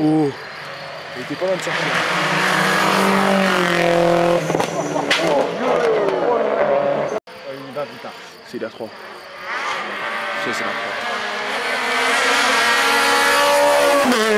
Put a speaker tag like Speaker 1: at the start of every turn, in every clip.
Speaker 1: Oh Il était pas loin de sortir. Il va plus tard. C'est la 3. Ça, c'est la 3.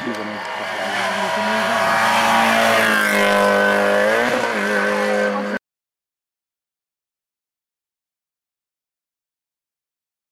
Speaker 1: Obrigado.